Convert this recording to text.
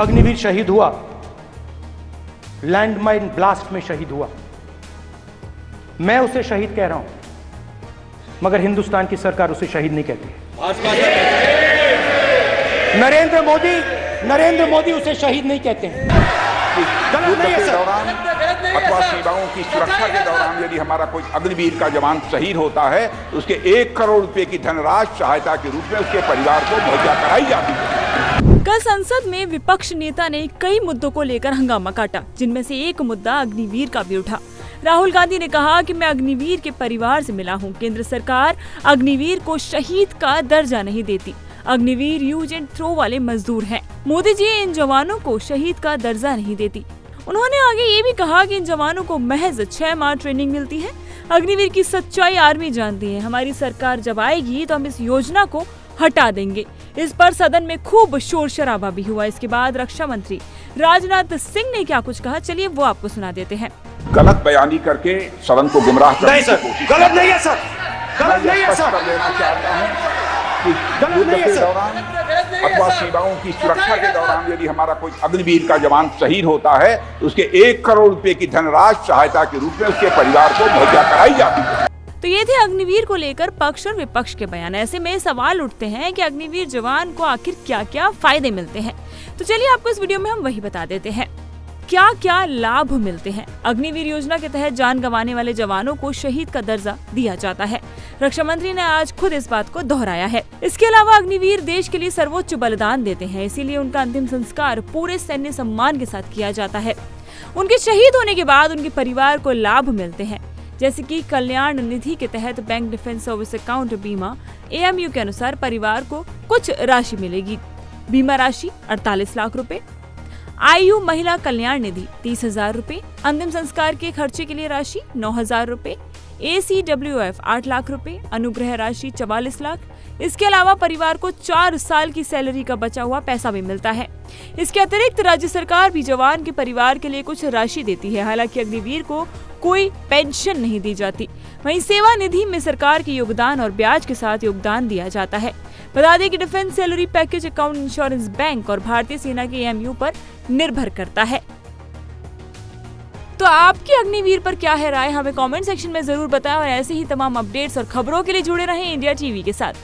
अग्निवीर शहीद हुआ। Landmine blast में शहीद हुआ। मैं उसे शहीद कह रहा हूँ मगर हिंदुस्तान की सरकार उसे शहीद नहीं कहती। नरेंद्र मोदी नरेंद्र मोदी उसे शहीद नहीं कहते हैं। के दौरान अथवा सीमाओं की सुरक्षा के दौरान यदि हमारा कोई अग्निवीर का जवान शहीद होता है तो उसके एक करोड़ रुपए की धनराशि सहायता के रूप में उसके परिवार को मुहैया कराई जाती है। कल संसद में विपक्ष नेता ने कई मुद्दों को लेकर हंगामा काटा, जिनमें से एक मुद्दा अग्निवीर का भी उठा। राहुल गांधी ने कहा कि मैं अग्निवीर के परिवार से मिला हूँ। केंद्र सरकार अग्निवीर को शहीद का दर्जा नहीं देती। अग्निवीर यूज़ एंड थ्रो वाले मजदूर हैं। मोदी जी इन जवानों को शहीद का दर्जा नहीं देती। उन्होंने आगे ये भी कहा कि इन जवानों को महज छह माह ट्रेनिंग मिलती है। अग्निवीर की सच्चाई आर्मी जानती है। हमारी सरकार जब आएगी तो हम इस योजना को हटा देंगे। इस पर सदन में खूब शोर शराबा भी हुआ। इसके बाद रक्षा मंत्री राजनाथ सिंह ने क्या कुछ कहा? चलिए वो आपको सुना देते हैं। गलत बयानी करके सदन को गुमराह करने नहीं की सर कोशिश गलत नहीं है सर। गलत नहीं है सर। कर देना चाहता हूँ गलत नहीं है सर। दौरान अथवा सीमाओं की सुरक्षा के दौरान यदि हमारा कोई अग्निवीर का जवान शहीद होता है तो उसके एक करोड़ रुपए की धनराशि सहायता के रूप में उसके परिवार को मुहैया कराई जाती है। तो ये थे अग्निवीर को लेकर पक्ष और विपक्ष के बयान। ऐसे में सवाल उठते हैं कि अग्निवीर जवान को आखिर क्या क्या फ़ायदे मिलते हैं। तो चलिए आपको इस वीडियो में हम वही बता देते हैं। क्या क्या लाभ मिलते हैं? अग्निवीर योजना के तहत जान गंवाने वाले जवानों को शहीद का दर्जा दिया जाता है। रक्षा मंत्री ने आज खुद इस बात को दोहराया है। इसके अलावा अग्निवीर देश के लिए सर्वोच्च बलिदान देते हैं। इसीलिए उनका अंतिम संस्कार पूरे सैन्य सम्मान के साथ किया जाता है। उनके शहीद होने के बाद उनके परिवार को लाभ मिलते हैं। जैसे कि कल्याण निधि के तहत बैंक डिफेंस सर्विस अकाउंट बीमा एएमयू के अनुसार परिवार को कुछ राशि मिलेगी। बीमा राशि 48 लाख रुपए आयु महिला कल्याण निधि, तीस हज़ार रूपए अंतिम संस्कार के खर्चे के लिए राशि नौ हज़ार रूपए ए सी डब्ल्यू एफ़ आठ लाख रुपए अनुग्रह राशि चवालीस लाख। इसके अलावा परिवार को चार साल की सैलरी का बचा हुआ पैसा भी मिलता है। इसके अतिरिक्त राज्य सरकार भी जवान के परिवार के लिए कुछ राशि देती है। हालाँकि अग्निवीर को कोई पेंशन नहीं दी जाती। वहीं सेवा निधि में सरकार के योगदान और ब्याज के साथ योगदान दिया जाता है। बता दें कि defence salary package account insurance bank और भारतीय सेना के एमयू पर निर्भर करता है। तो आपकी अग्निवीर पर क्या है राय हमें कमेंट सेक्शन में ज़रूर बताएँ और ऐसे ही तमाम अपडेट्स और खबरों के लिए जुड़े रहें इंडिया टीवी के साथ।